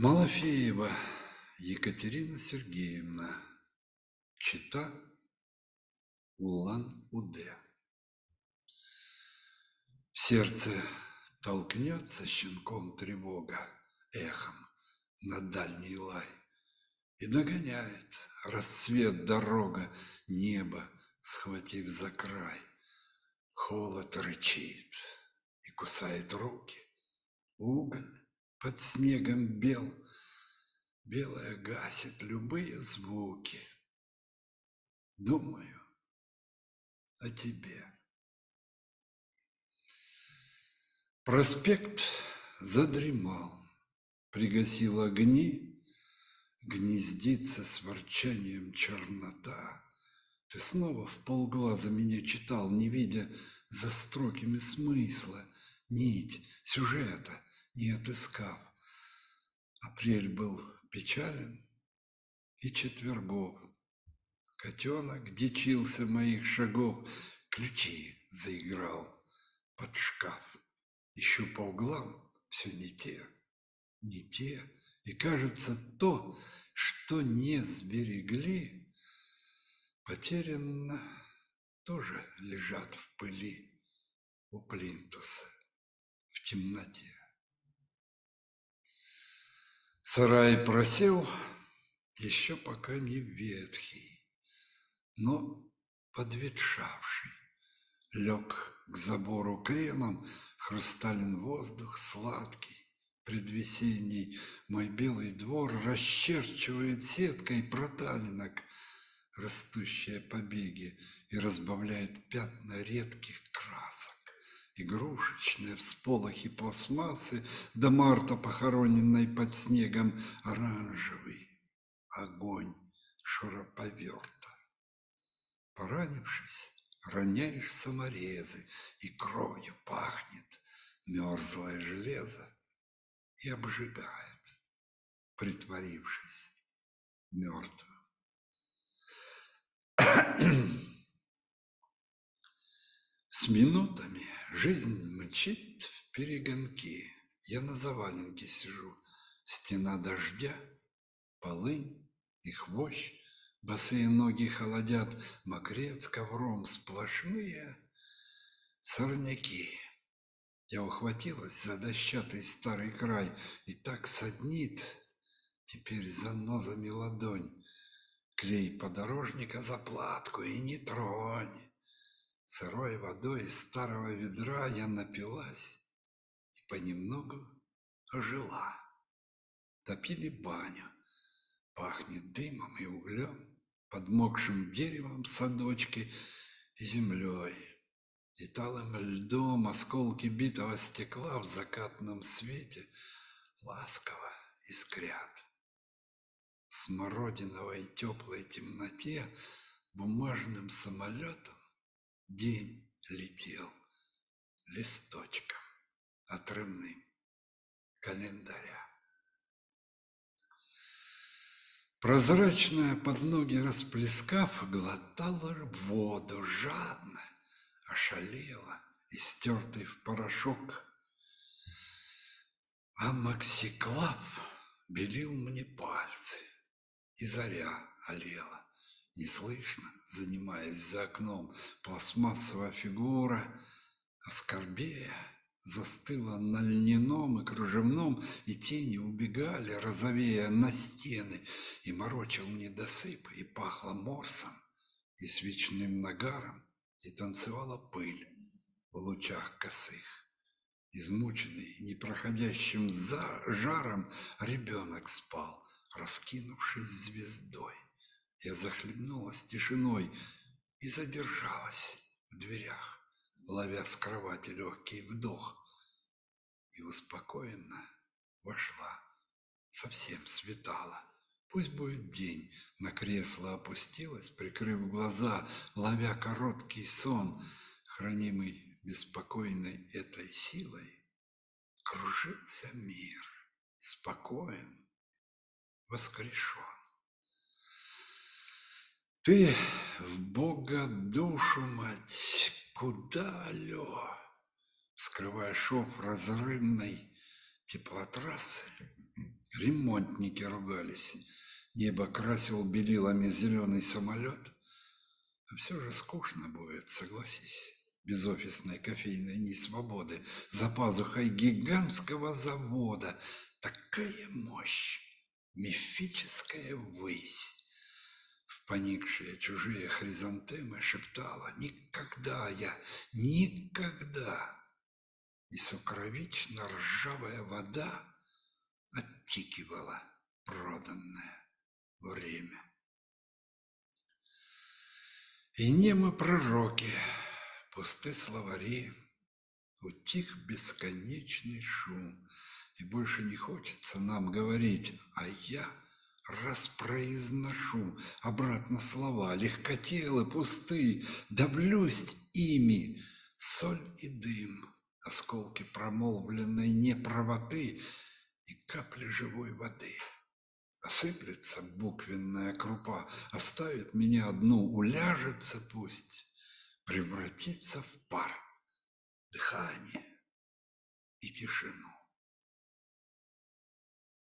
Малафеева Екатерина Сергеевна. Чита Улан-Удэ. В сердце толкнется щенком тревога эхом на дальний лай И догоняет рассвет дорога небо, схватив за край. Холод рычит и кусает руки, уголь под снегом бел, Белая гасит любые звуки. Думаю о тебе. Проспект задремал, пригасил огни, Гнездится с ворчанием чернота. Ты снова в полглаза меня читал, Не видя за строками смысла, Нить сюжета не отыскав. Апрель был печален и четвергов. Котенок дичился моих шагов, Ключи заиграл под шкаф. Ищу по углам все не те, не те. И кажется, то, что не сберегли, Потерянно тоже лежат в пыли у плинтуса в темноте. Сарай просел, еще пока не ветхий, но подветшавший. Лег к забору креном, хрустален воздух сладкий, предвесенний. Мой белый двор расчерчивает сеткой проталинок растущие побеги и разбавляет пятна редких красок игрушечные всполохи пластмассы, до марта похороненной под снегом оранжевый огонь шуроповерта. Поранившись, роняешь саморезы, и кровью пахнет мерзлое железо и обжигает, притворившись мертвым. С минутами жизнь мчит в перегонки. Я на заваленке сижу, стена дождя, полынь и хвощ, Босые ноги холодят, мокрец ковром сплошные сорняки. Я ухватилась за дощатый старый край, и так саднит теперь за нозами ладонь. Клей подорожника заплатку и не тронь. Сырой водой из старого ведра я напилась и понемногу ожила. Топили баню, пахнет дымом и углем, подмокшим деревом садочки и землей. И льдом осколки битого стекла в закатном свете ласково искрят. В смородиновой теплой темноте бумажным самолетом День летел листочком отрывным календаря. Прозрачная под ноги расплескав, глотала воду жадно, ошалела, истертый в порошок. А Максиклав белил мне пальцы, и заря олела. Неслышно, занимаясь за окном, пластмассовая фигура, оскорбея, застыла на льняном и кружевном, и тени убегали, розовея на стены, и морочил мне досып, и пахло морсом, и свечным нагаром, и танцевала пыль в лучах косых. Измученный непроходящим за жаром ребенок спал, раскинувшись звездой. Я захлебнулась тишиной и задержалась в дверях, ловя с кровати легкий вдох. И успокоенно вошла. Совсем светало. Пусть будет день. На кресло опустилась, прикрыв глаза, ловя короткий сон, хранимый беспокойной этой силой. Кружится мир, спокоен, воскрешен. Ты в Бога душу, мать, куда, алло? Скрывая шов разрывной теплотрассы, ремонтники ругались. Небо красил белилами зеленый самолет. А все же скучно будет, согласись, без офисной кофейной несвободы, за пазухой гигантского завода. Такая мощь, мифическая высь. Поникшие чужие хризантемы шептала «Никогда я, никогда!» И сукровично ржавая вода оттикивала проданное время. И немо пророки, пусты словари, Утих бесконечный шум, И больше не хочется нам говорить, А я распроизношу Обратно слова, легкотелы, пусты, Давлюсь ими, соль и дым, Осколки промолвленной неправоты И капли живой воды — Осыплется буквенная крупа, Оставит меня одну, уляжется пусть, Превратится в пар, дыхание и тишину.